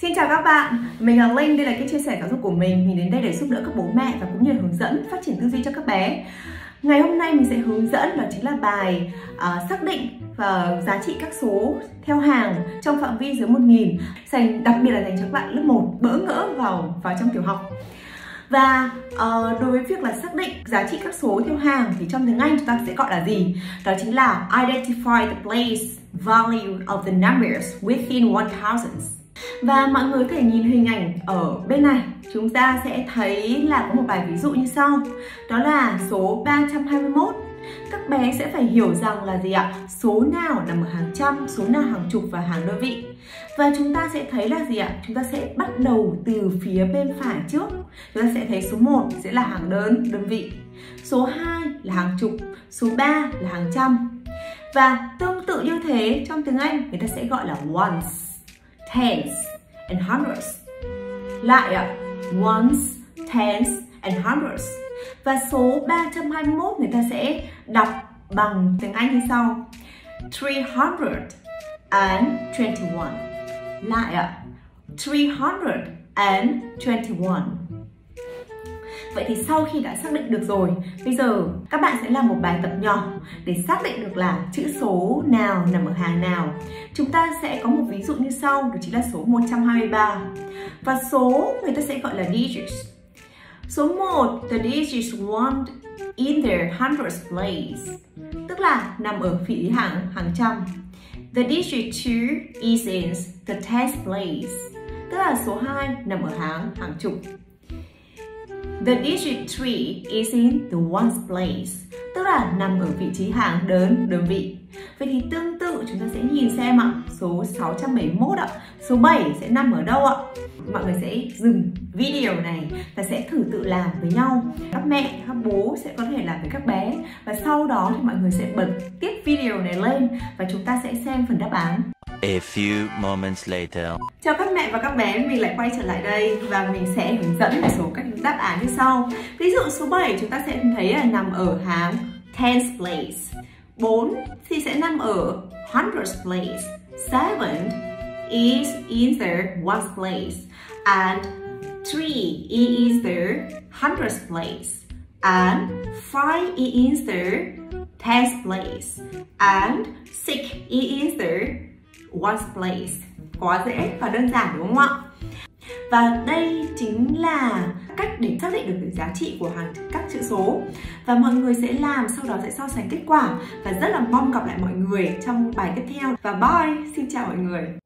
Xin chào các bạn, mình là Linh, đây là cái chia sẻ giáo dục của mình Mình đến đây để giúp đỡ các bố mẹ và cũng như hướng dẫn phát triển tư duy cho các bé Ngày hôm nay mình sẽ hướng dẫn đó chính là bài uh, xác định và giá trị các số theo hàng trong phạm vi dưới 1000 dành đặc biệt là dành cho các bạn lớp 1 bỡ ngỡ vào vào trong tiểu học và uh, đối với việc là xác định giá trị các số theo hàng thì trong tiếng Anh chúng ta sẽ gọi là gì? Đó chính là identify the place value of the numbers within one thousands. Và mọi người có thể nhìn hình ảnh ở bên này. Chúng ta sẽ thấy là có một bài ví dụ như sau. Đó là số 321 Các bé sẽ phải hiểu rằng là gì ạ? Số nào nằm ở hàng trăm, số nào hàng chục và hàng đơn vị. Và chúng ta sẽ thấy là gì ạ? Chúng ta sẽ bắt đầu từ phía bên phải trước. Chúng ta sẽ thấy số 1 sẽ là hàng đơn, đơn vị. Số 2 là hàng chục, số 3 là hàng trăm. Và tương tự như thế trong tiếng Anh người ta sẽ gọi là ones tens and hundreds. Lại ạ, ones, tens and hundreds. Và số 321 người ta sẽ đọc bằng tiếng Anh như sau. 321. Lại ạ, 321. Vậy thì sau khi đã xác định được rồi, bây giờ các bạn sẽ làm một bài tập nhỏ để xác định được là chữ số nào nằm ở hàng nào. Chúng ta sẽ có một ví dụ như sau, đó chính là số 123. Và số người ta sẽ gọi là digits. Số 1, the digits one in their hundreds place, tức là nằm ở vị trí hàng hàng trăm. The digit 2 is in the tens place, tức là số 2 nằm ở hàng hàng chục. The digit 3 is in the ones place, tức là nằm ở vị trí hàng đơn, đơn vị. Vậy thì tương tự chúng ta sẽ nhìn xem ạ, số 671 ạ, số 7 sẽ nằm ở đâu ạ? Mọi người sẽ dừng video này và sẽ thử tự làm với nhau. Các mẹ, các bố sẽ có thể làm với các bé và sau đó thì mọi người sẽ bật tiếp video này lên và chúng ta sẽ xem phần đáp án. A few moments later. Chào các mẹ và các bé, mình lại quay trở lại đây và mình sẽ hướng dẫn một số các đáp án như sau. Ví dụ số 7 chúng ta sẽ thấy là nằm ở hàng tens place. 4 thì sẽ nằm ở hundreds place. 7 is in the ones place. And 3 is the hundreds place. And 5 is in the tens place. And 6 is the one's place. Quá dễ và đơn giản, đúng không ạ? Và đây chính là cách để xác định được giá trị của hàng các chữ số. Và mọi người sẽ làm, sau đó sẽ so sánh kết quả. Và rất là mong gặp lại mọi người trong bài tiếp theo. Và bye! Xin chào mọi người.